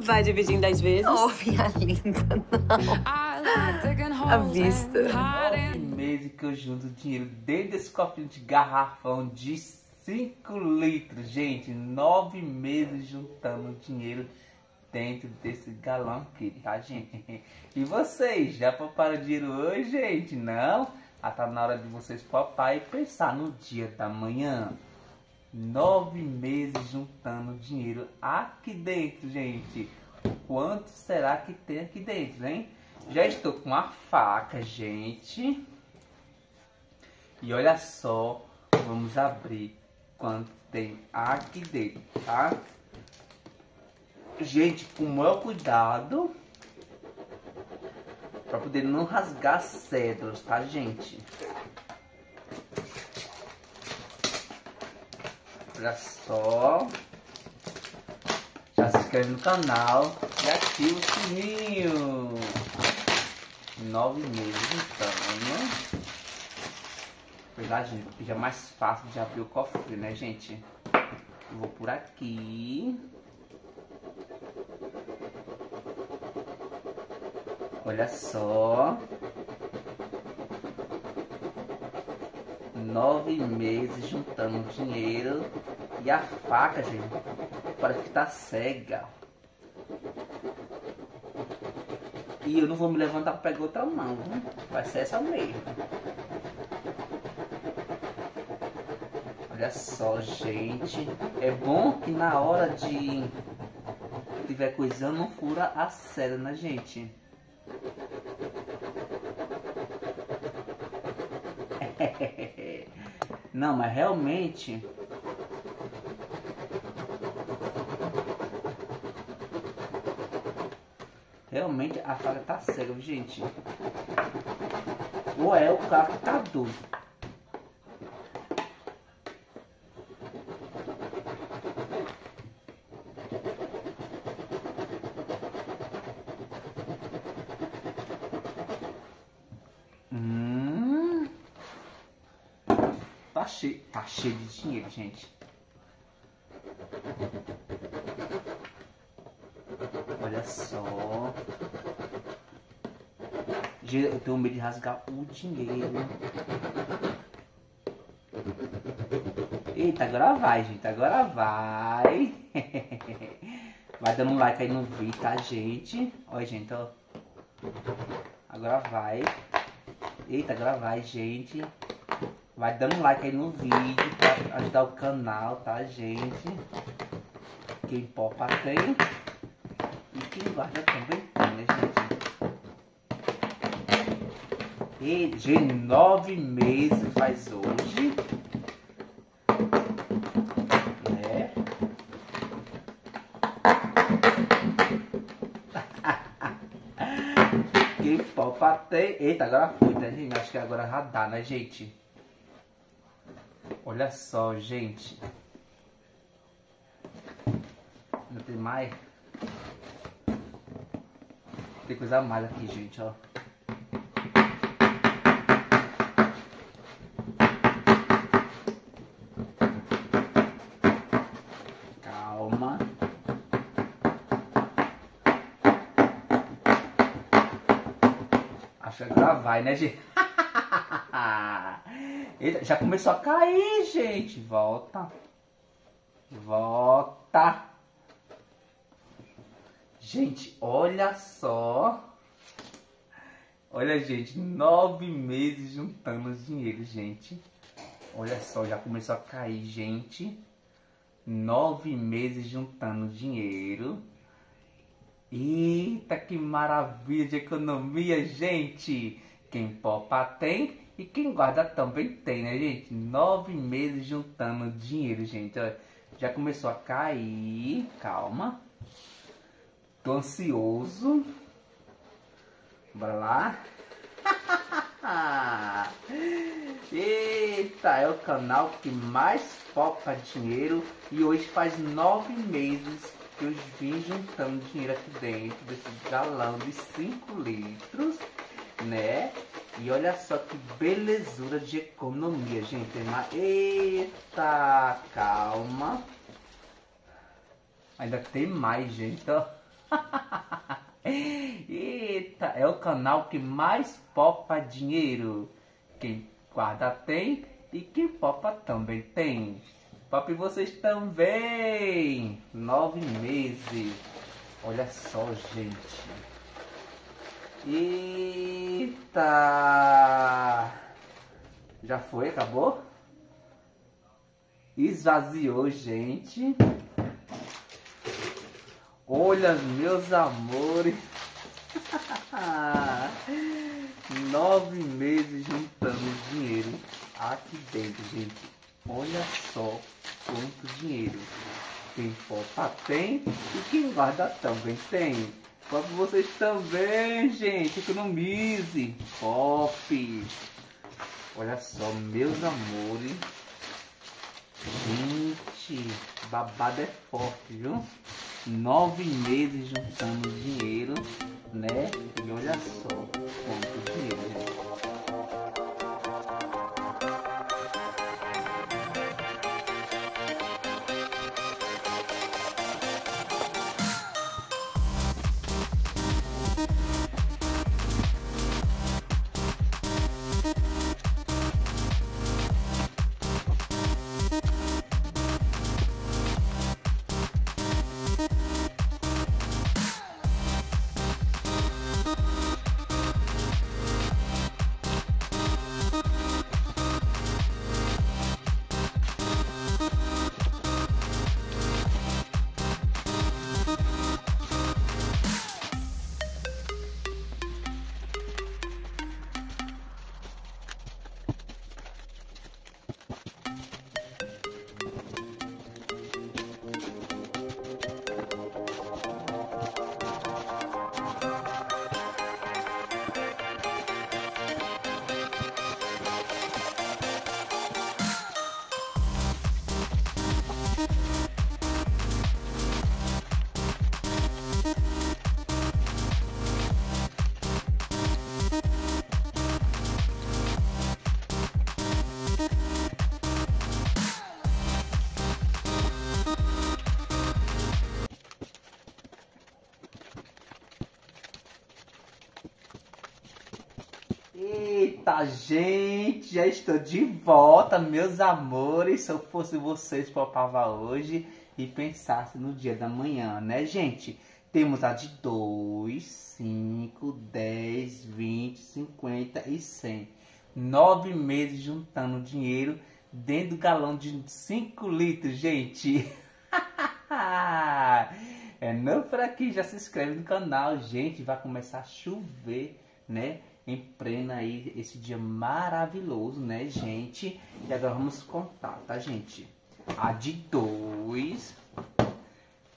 Vai dividir em 10 vezes? Oh, minha linda, não. À vista. Nove meses que eu junto dinheiro dentro desse cofrinho de garrafão de 5 litros, gente. Nove meses juntando dinheiro dentro desse galão aqui, tá, gente? E vocês, já pouparam dinheiro hoje, gente? Não? Ah, tá na hora de vocês poupar e pensar no dia da manhã. Nove meses juntando dinheiro aqui dentro, gente. Quanto será que tem aqui dentro, hein? Já estou com a faca, gente. E olha só, vamos abrir quanto tem aqui dentro, tá? Gente, com o maior cuidado para poder não rasgar as cédulas, tá, gente? Olha só. Já se inscreve no canal e ativa o sininho. Nove meses então, né? Verdade, já é mais fácil de abrir o cofre, né, gente? Eu vou por aqui. Olha só. Nove meses juntando dinheiro. E a faca, gente, parece que tá cega. E eu não vou me levantar para pegar outra mão? Vai ser essa mesmo. Olha só, gente. É bom que na hora de tiver coisando não fura a seda, né, gente? Não, mas realmente Realmente a faca tá cega, gente. Ou é o carro que tá doido. Hum. Tá cheio, tá cheio de dinheiro, gente. Olha só. Eu tenho medo de rasgar o dinheiro. Eita, agora vai, gente. Agora vai. Vai dando um like aí no vídeo, tá, gente? Olha, gente, ó. Agora vai. Eita, agora vai, gente. Vai dando like aí no vídeo pra ajudar o canal, tá, gente? Quem popa tem. E quem guarda também tem, né, gente? E de nove meses faz hoje. Né? Quem popa tem. Eita, agora foi, né, gente? Acho que agora já dá, né, gente? Olha só, gente. Não tem mais. Tem coisa mais aqui, gente, ó. Calma. Acho que agora vai, né, gente? Eita, já começou a cair, gente. Volta. Volta. Gente, olha só. Olha, gente, nove meses juntando dinheiro, gente. Olha só, já começou a cair, gente. Nove meses juntando dinheiro. Eita, que maravilha de economia, gente. Quem popa tem e quem guarda também tem, né, gente? Nove meses juntando dinheiro, gente. Já começou a cair. Calma. Tô ansioso. Bora lá. Eita, é o canal que mais popa dinheiro e hoje faz nove meses que eu vim juntando dinheiro aqui dentro desse galão de 5 litros, né? E olha só que belezura de economia, gente. Eita, calma. Ainda tem mais, gente. Eita, é o canal que mais popa dinheiro. Quem guarda tem e quem popa também tem. Papi, vocês também. Nove meses. Olha só, gente. Eita. Já foi? Acabou? Esvaziou, gente. Olha, meus amores. Nove meses juntando dinheiro aqui dentro, gente. Olha só quanto dinheiro. Quem poupa tem e quem guarda também tem. Para vocês também, gente. Economize. Pop. Olha só, meus amores. Gente, babado é forte, viu? Nove meses juntando dinheiro, né? E olha só quanto dinheiro, Eita, gente, já estou de volta, meus amores. Se eu fosse vocês, poupava hoje e pensasse no dia da manhã, né, gente? Temos a de 2, 5, 10, 20, 50 e 100. Nove meses juntando dinheiro dentro do galão de 5 litros, gente. é não para aqui, já se inscreve no canal, gente. Vai começar a chover, né? Em plena aí esse dia maravilhoso, né, gente? E agora vamos contar, tá, gente? A de dois.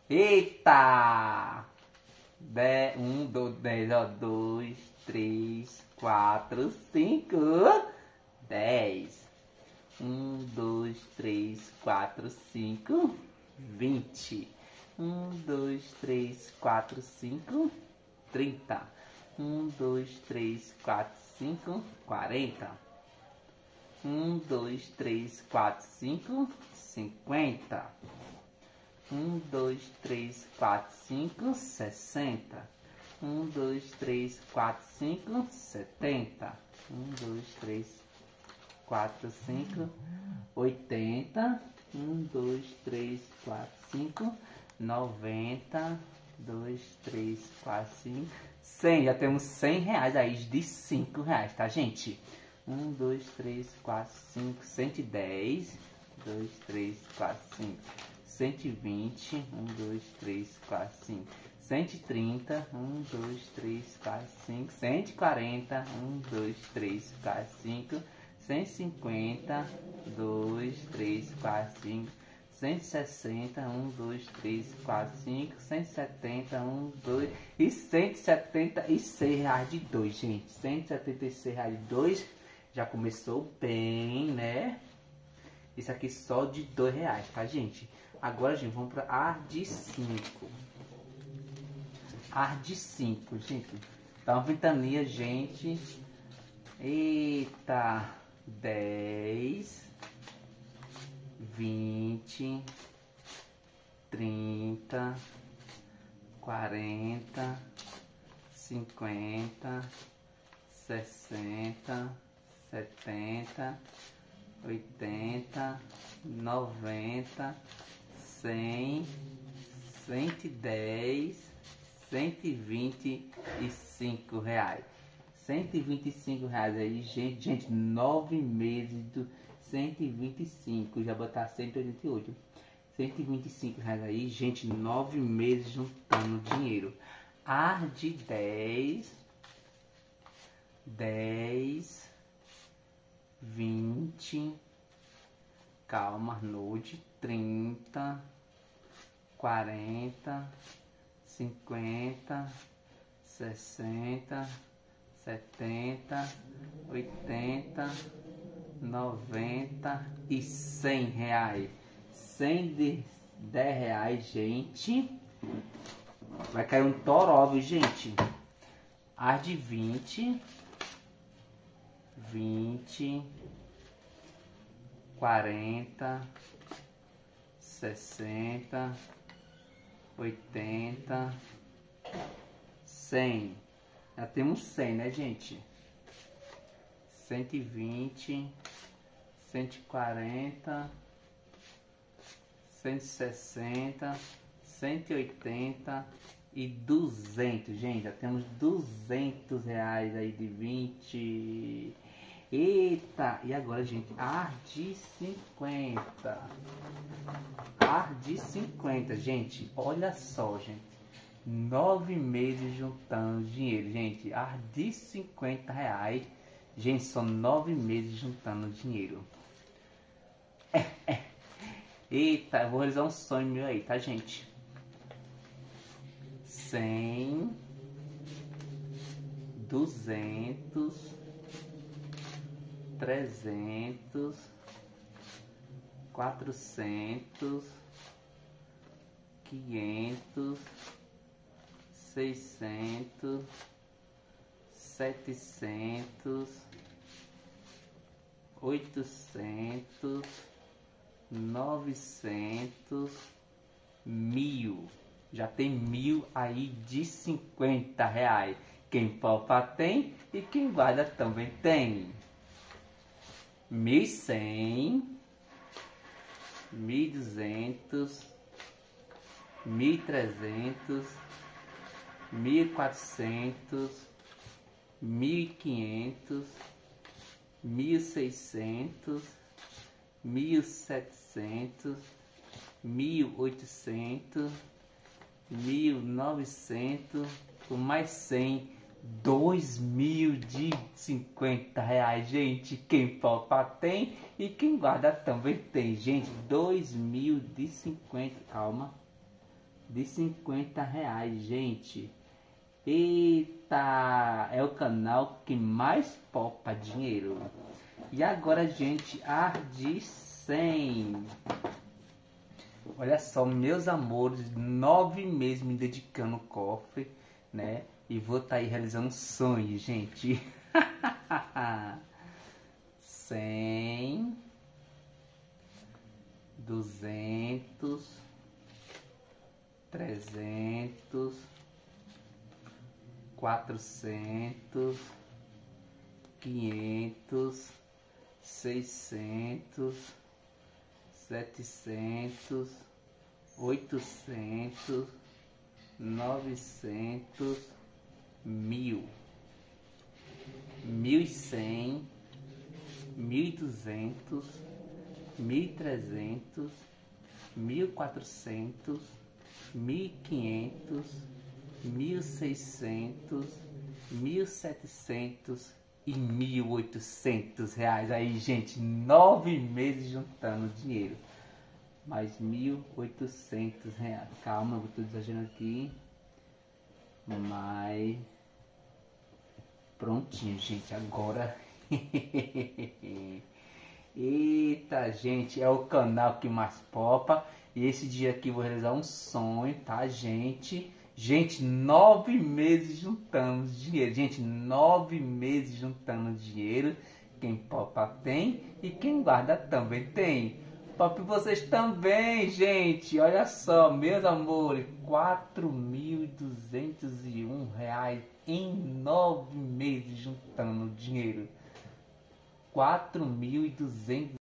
Eita! De, um, dois, dez, ó, dois, três, quatro, cinco, dez. Um, dois, três, quatro, cinco, vinte. Um, dois, três, quatro, cinco, trinta. Um, dois, três, quatro, cinco, quarenta. Um, dois, três, quatro, cinco, cinquenta. Um, dois, três, quatro, cinco, sessenta. Um, dois, três, quatro, cinco, setenta. Um, dois, três, quatro, cinco, oitenta. Um, dois, três, quatro, cinco, noventa. Dois, três, quatro, cinco. 100, já temos 100 reais aí de 5 reais, tá, gente? 1, 2, 3, 4, 5, 110. 2, 3, 4, 5, 120. 1, 2, 3, 4, 5, 130. 1, 2, 3, 4, 5, 140. 1, 2, 3, 4, 5, 150. 2, 3, 4, 5. 160, 1, 2, 3, 4, 5, 170, 1, 2 e 176 reais de 2, gente. 176 reais de 2 já começou bem, né? Isso aqui só de 2 reais, tá, gente? Agora, gente, vamos para ar de 5. Ar de 5, gente. Dá uma ventania, gente. Eita, 10 vinte, trinta, quarenta, cinquenta, sessenta, setenta, oitenta, noventa, cem, cento e dez, cento e vinte e cinco reais. Cento e vinte e cinco reais aí, gente, gente, nove meses do cento e vinte e cinco, já botar cento e oitenta e oito. 125 reais aí, gente, nove meses juntando dinheiro. Ar de 10, 10, 20, calma, noite, 30, 40, 50, 60, 70, 80, 90 e 100 reais. 100 de 10 reais, gente. Vai cair um viu, gente? As de 20, 20, 40, 60, 80, 100. Já temos 100, né, gente? 120, 140, 160, 180 e 200. Gente, já temos 200 reais aí de 20. Eita! E agora, gente, ar de 50. Ar de 50, gente. Olha só, gente. Nove meses juntando dinheiro, gente. Ar de 50 reais. Gente, são nove meses juntando dinheiro. Eita, vou realizar um sonho meu aí, tá, gente? Cem, duzentos, trezentos, quatrocentos, quinhentos, seiscentos, setecentos, oitocentos 900 mil. Já tem mil aí de 50 reais. Quem poupa tem e quem guarda também tem. 1.100, 1.200, 1.300, 1.400, 1.500, 1.600, mil e trezentos, mil e quatrocentos, mil e quinhentos, mil e seiscentos, mil e setecentos setecentos, mil oitocentos, mil novecentos, com mais cem, dois mil de reais, gente. Quem poupa tem e quem guarda também tem, gente. Dois mil de cinquenta, calma, de cinquenta reais, gente. Eita, é o canal que mais poupa dinheiro. E agora, gente, a de 100. Olha só, meus amores, nove meses me dedicando ao cofre, né? E vou estar tá aí realizando sonhos, gente. Cem, duzentos, trezentos, quatrocentos, quinhentos, seiscentos setecentos, oitocentos, novecentos, mil, mil e cem, mil e duzentos, mil trezentos, mil quatrocentos, mil quinhentos, mil seiscentos, mil setecentos e 1.800 reais. Aí, gente, nove meses juntando dinheiro. Mais 1.800 reais. Calma, eu tô exagerando aqui. Mas... Prontinho, gente. Agora... Eita, gente. É o canal que mais popa. E esse dia aqui vou realizar um sonho, tá, gente? Gente, nove meses juntando dinheiro. Gente, nove meses juntando dinheiro. Quem popa tem e quem guarda também tem. Top vocês também, gente. Olha só, meus amores, 4.201 reais em nove meses juntando dinheiro. R$ 4.200